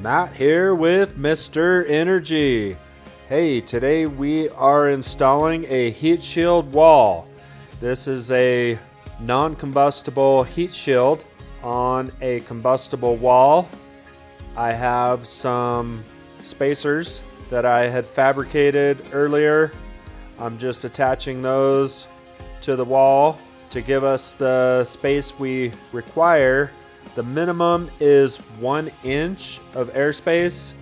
Matt here with Mr. Energy. Hey, today we are installing a heat shield wall. This is a non-combustible heat shield on a combustible wall. I have some spacers that I had fabricated earlier. I'm just attaching those to the wall to give us the space we require the minimum is one inch of airspace,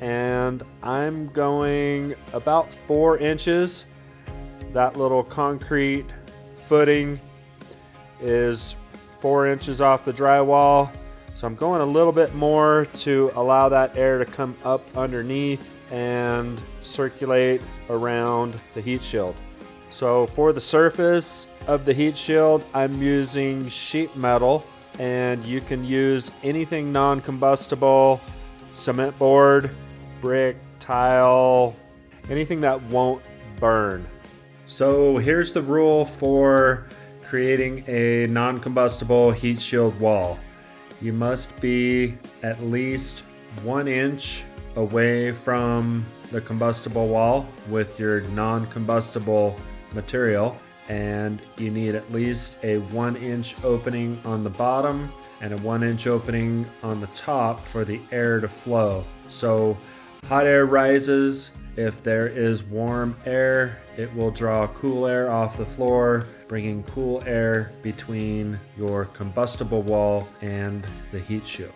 and I'm going about four inches. That little concrete footing is four inches off the drywall. So I'm going a little bit more to allow that air to come up underneath and circulate around the heat shield. So for the surface of the heat shield, I'm using sheet metal and you can use anything non-combustible, cement board, brick, tile, anything that won't burn. So here's the rule for creating a non-combustible heat shield wall. You must be at least one inch away from the combustible wall with your non-combustible material and you need at least a one inch opening on the bottom and a one inch opening on the top for the air to flow. So hot air rises. If there is warm air, it will draw cool air off the floor, bringing cool air between your combustible wall and the heat shield.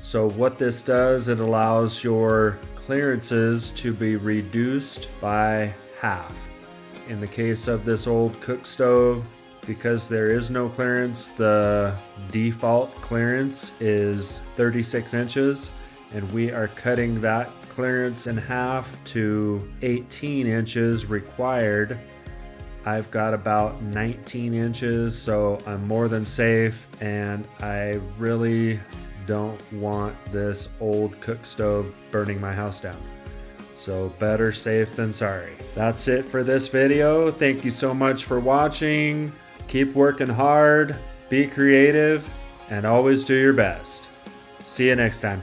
So what this does, it allows your clearances to be reduced by half. In the case of this old cook stove, because there is no clearance, the default clearance is 36 inches, and we are cutting that clearance in half to 18 inches required. I've got about 19 inches, so I'm more than safe, and I really don't want this old cook stove burning my house down. So better safe than sorry. That's it for this video. Thank you so much for watching. Keep working hard, be creative, and always do your best. See you next time.